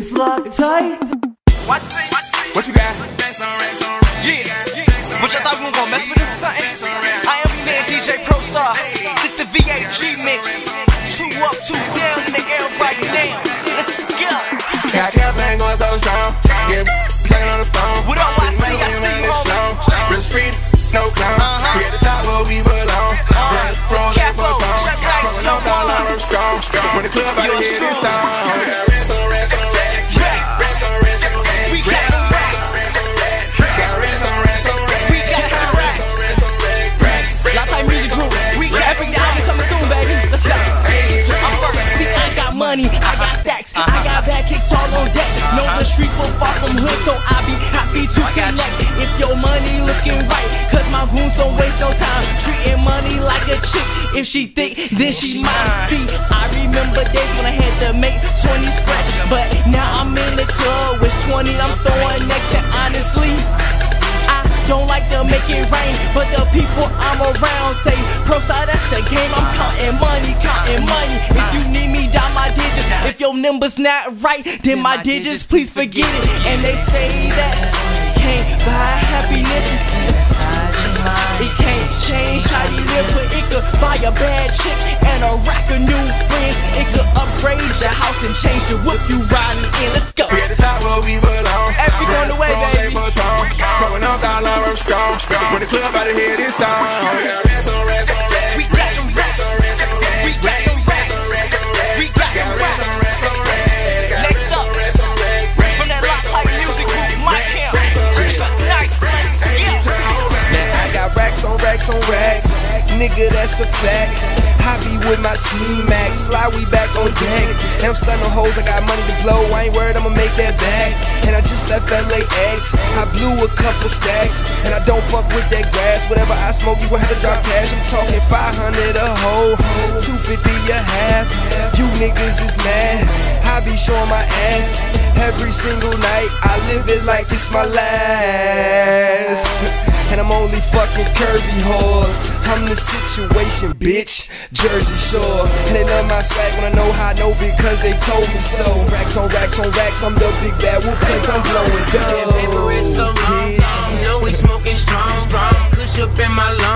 It's locked tight. What you got? Yeah, what y'all thought we were gonna mess with this something? I am your man DJ ProStar. This the VA G-Mix. Two up, two down in the air right now. Let's go. Got that thing going so strong. Yeah, playing on the phone. What up, I see, I see you, homie. Real street, no clown. Uh-huh. We at the top where we belong. Run, roll, Cappo, roll, roll. Chuck Nyce, Rolling Young up, down, Wall. I'm bad chicks all on deck. Know the streets will far from hood, so I be happy to connect. If your money looking right, cause my goons don't waste no time treating money like a chick. If she thick, then she mine. See, I remember days when I had to make 20 scratch, but now I'm in the club with 20 I'm throwing next, and honestly. I don't like to make it rain, but the people I'm around say, ProStar, that's the game. I'm counting money, counting money. If you need If your number's not right, then my digits, please forget it. And they say that can't buy happiness. It can't change how you live, but it could buy a bad chick and a rack of new friends. It could upgrade your house and change the whip you riding in. Let's go. We at the top where we belong. Every on the way, Roll, baby. roll, strong. Throwing up, down, I'm strong. When the club out here, it's on. Nigga, that's a fact. Be with my team max. Slide we back on deck. And I'm stunning hoes, I got money to blow. I ain't worried, I'ma make that back. And I just left LAX. I blew a couple stacks. And I don't fuck with that grass. Whatever I smoke, you gon' have to drop cash. I'm talking 500 a hoe, 250 a half. You niggas is mad. I be showing my ass every single night. I live it like it's my last. And I'm only fucking curvy whores. I'm the situation, bitch. Jersey Shore. And they love my swag when I know how I know because they told me so. Racks on racks on racks. I'm the big bad wolf cause I'm blowing Paper is so dough. long, you know we smoking strong, strong. Push up in my lung.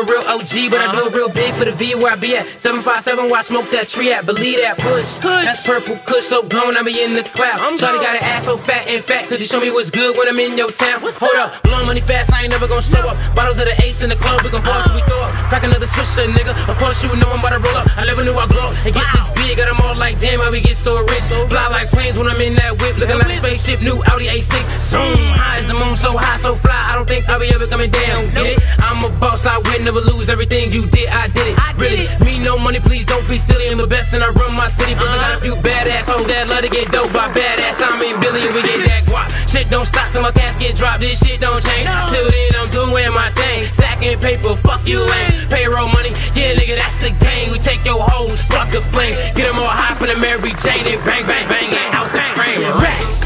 A real OG, but I do it real big for the V where I be at. 757 where I smoke that tree at. Believe that push. That's purple kush, so blown, I be in the cloud. I'm Shawty got an ass so fat and fat. Could you show me what's good when I'm in your town? Hold up, blowing money fast, I ain't never gonna slow up. Bottles of the ace in the club, we gon' pour till we throw up. Crack another swisher, nigga. Of course you know I'm about to roll up. I never knew I glow up and get this big. Got them all like, damn, how we get so rich. Fly like planes when I'm in that whip. Looking like a spaceship, new Audi A6. Zoom, high as the moon, so high, so fly. I don't think I'll be ever coming down. Get it? I'm a boss, I win, never lose. Everything you did, I did it. I really, me no money, please don't be silly. I'm the best and I run my city. Plus I got a uh-huh. few badass hoes that love to get dope by badass. I'm in Billy and we get that guap. Shit don't stop till my casket drop. This shit don't change. Till then I'm doing my thing. Stacking paper, fuck you ain't. Payroll money, yeah nigga, that's the game. We take your hoes, fuck a flame. Get them all high for the Mary Jane and bang, bang, bang, and out that frame. Racks.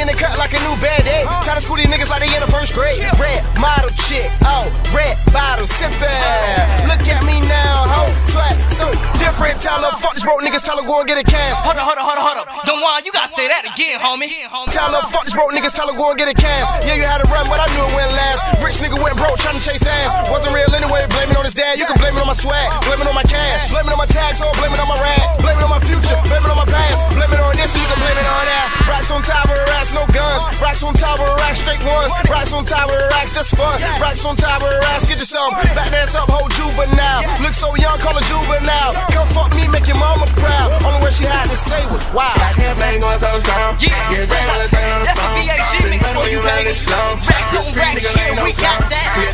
In the cut like a new band aid. Time to school these niggas like they in the first grade. Red model chick, oh, red bottle sipping. Look at me now, ho, sweat so different. Tell her, fuck this broke niggas, tell her go and get a cast. Hold up, hold up, hold up, hold up. Don't want you gotta say that again, homie. Tell her, fuck this broke niggas, tell her go and get a cast. Yeah, you had a run, but I knew it went last. Rich nigga went broke, trying to chase ass. Wasn't real anyway, blame it on his dad. You can blame it on my swag, blame it on my cash, blame it on my tags, or blame it on my rag, blame it on my future, blame it on my past, blame it on this, so you can blame it on that. Racks on top on top of racks, straight ones. Racks on top of racks, just fun. Racks on top of racks, get you some. Back dance up, whole juvenile. Look so young, call her juvenile. Come fuck me, make your mama proud. Only word she had to say was wow. That thing going so strong. Yeah, Get ready for the thing on the that's a. VA G-Mix for you, baby. Racks on racks, yeah, we got that.